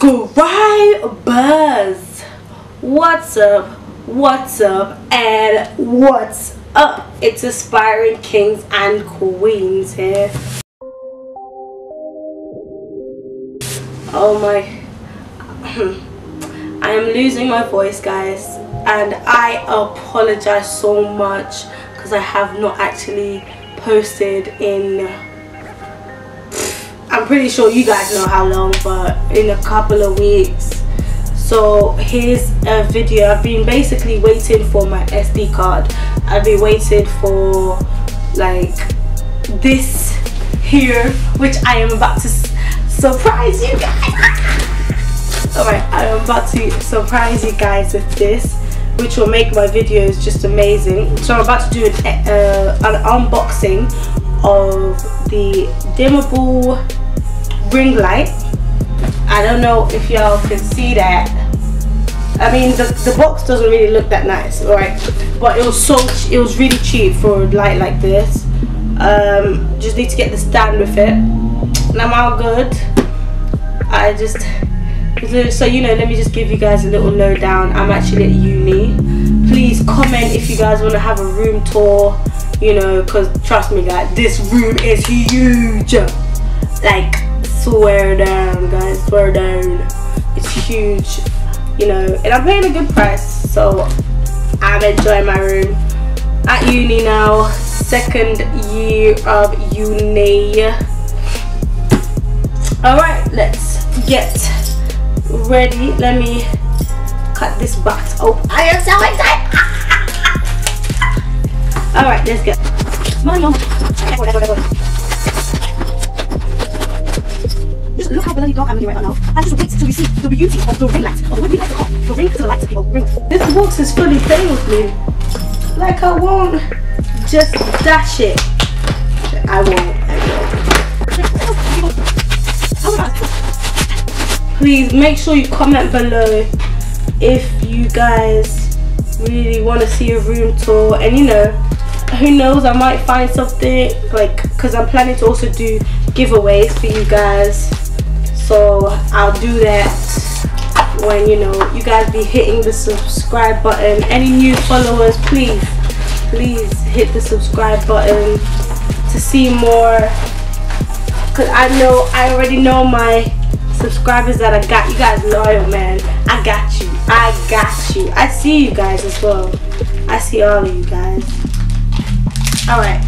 subscribers what's up? What's up? And what's up? It's aspiring kings and queens here. Oh my. I am losing my voice guys and i apologize so much because i have not actually posted in I'm pretty sure you guys know how long but in a couple of weeks. So here's a video. I've been basically waiting for my SD card. I've been waiting for like this here which I am about to surprise you guys. Alright I am about to surprise you guys with this which will make my videos just amazing. So I'm about to do an, uh, an unboxing of the dimmable ring light. I don't know if y'all can see that. I mean the, the box doesn't really look that nice alright? But it was so it was really cheap for a light like this. Um, just need to get the stand with it. And I'm all good. I just so you know let me just give you guys a little lowdown. I'm actually at uni. Please comment if you guys want to have a room tour you know because trust me guys this room is huge. Like swear down guys swear down. It's huge you know and i'm paying a good price so i'm enjoying my room. At uni now second year of uni. All right let's get ready. Let me cut this box open. I am so excited. All right let's go look how bloody dark I'm looking right now. I just wait you see the beauty of the ring light. Or the way we like to call the ring to the light, people. Ring. This box is fully with me. Like I won't just dash it. I won't. Please make sure you comment below if you guys really want to see a room tour and you know who knows I might find something like because I'm planning to also do giveaways for you guys so I'll do that when you know you guys be hitting the subscribe button. Any new followers please please hit the subscribe button to see more. Because I know I already know my subscribers that I got. You guys loyal man. I got you. I got you. I see you guys as well. I see all of you guys. All right.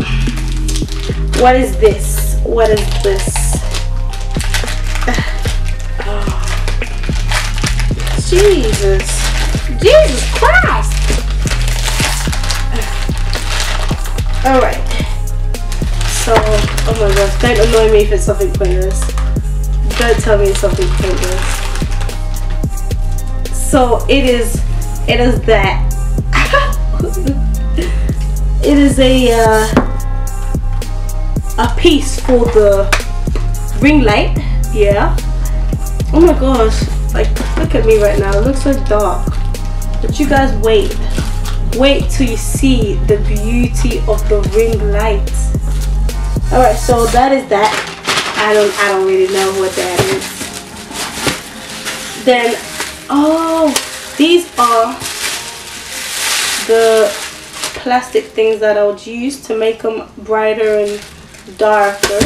What is this? What is this Jesus. Jesus Christ. Alright. So, oh my gosh, don't annoy me if it's something pointless. Don't tell me it's something pointless. So, it is, it is that. it is a, uh, a piece for the ring light, yeah. Oh my gosh, like, look at me right now. It looks so dark. But you guys wait. Wait till you see the beauty of the ring lights. Alright, so that is that. I don't I don't really know what that is. Then oh these are the plastic things that I would use to make them brighter and darker.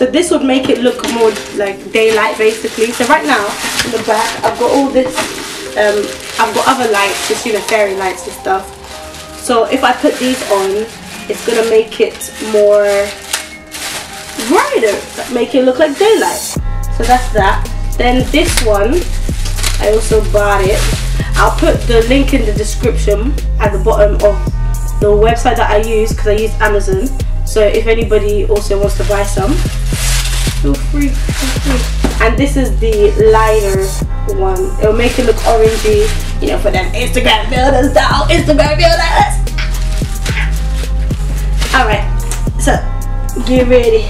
So this would make it look more like daylight basically. So right now in the back I've got all this, um, I've got other lights, just you know fairy lights and stuff. So if I put these on, it's gonna make it more brighter, make it look like daylight. So that's that. Then this one, I also bought it. I'll put the link in the description at the bottom of the website that I use because I use Amazon. So if anybody also wants to buy some, feel free, feel free. And this is the lighter one. It'll make it look orangey, you know, for them Instagram builders down, Instagram builders. Alright, so get ready.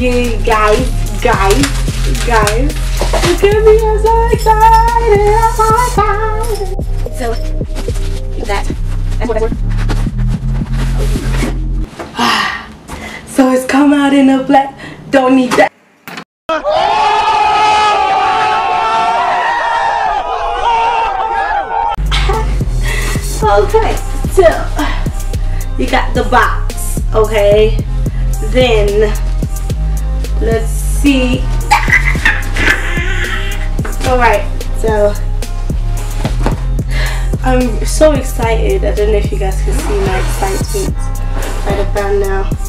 You guys, guys, guys. Look at me, I'm so excited, I'm so excited. So, that, that's what, that's come out in a black. Don't need that. Okay so you got the box okay? Then let's see. All right so i'm so excited. I don't know if you guys can see my excitement. The band now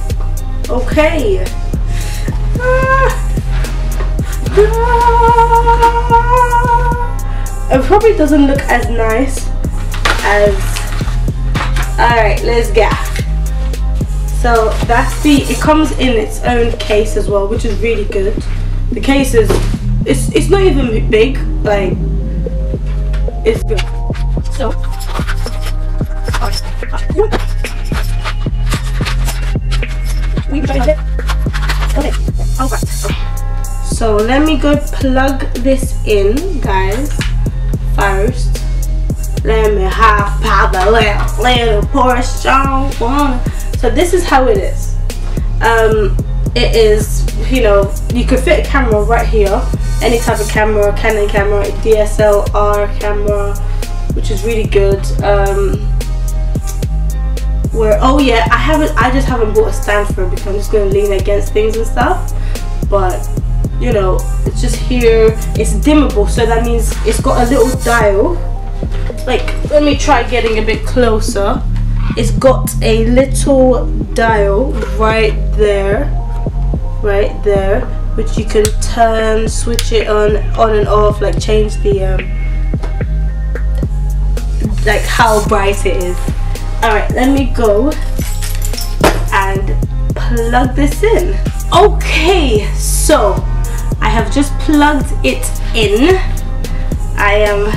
okay ah. It probably doesn't look as nice as all right let's get. so that's the it comes in its own case as well which is really good the case is it's it's not even big like it's good so so let me go plug this in guys. First let me have power little, little portion so this is how it is. Um it is you know you could fit a camera right here. Any type of camera canon camera dslr camera which is really good. Um where oh yeah i haven't i just haven't bought a stand for it because i'm just going to lean against things and stuff. But you know it's just here it's dimmable so that means it's got a little dial. Like let me try getting a bit closer it's got a little dial right there right there which you can turn switch it on on and off like change the um like how bright it is all right let me go and plug this in. Okay so i have just plugged it in. I am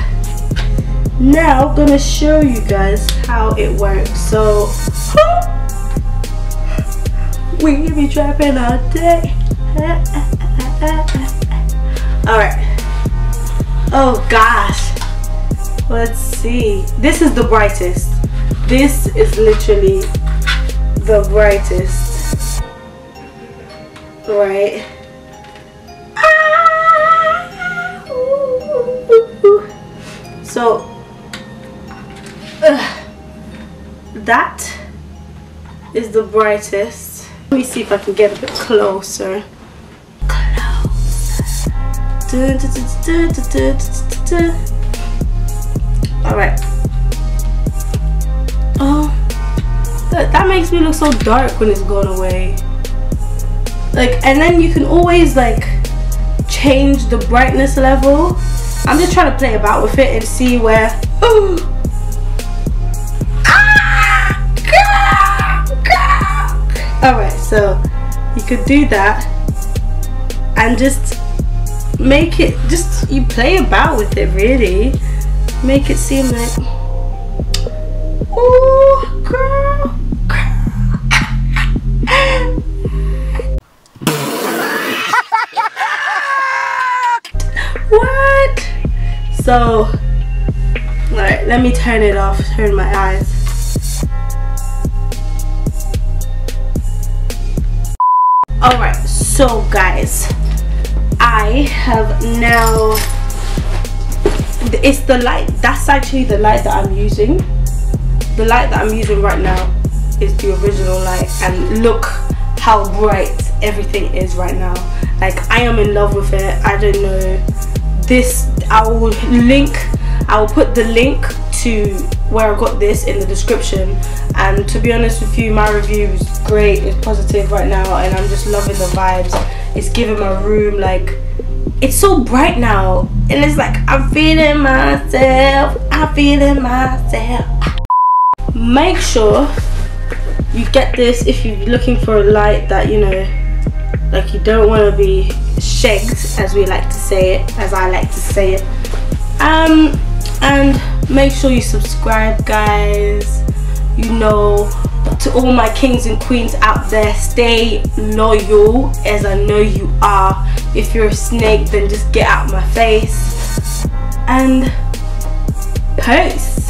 now gonna show you guys how it works. So we be trapping all day. All right. Oh gosh. Let's see. This is the brightest this is literally the brightest right so that is the brightest. Let me see if I can get a bit closer. Alright. Me look so dark when it's gone away. Like, and then you can always like change the brightness level. I'm just trying to play about with it and see where. Oh, Alright, so you could do that and just make it, just you play about with it really. Make it seem like, oh girl, So, alright, let me turn it off, turn my eyes. all right so guys i have now it's the light that's actually the light that i'm using the light that i'm using right now is the original light and look how bright everything is right now like i am in love with it i don't know this i will link i will put the link to where I got this in the description. And to be honest with you my review is great it's positive right now and I'm just loving the vibes. It's giving my room like it's so bright now and it's like I'm feeling myself I'm feeling myself. Make sure you get this if you're looking for a light that you know like you don't want to be shagged as we like to say it as I like to say it. Um and make sure you subscribe guys. You know to all my kings and queens out there stay loyal as I know you are. If you're a snake then just get out my face. And peace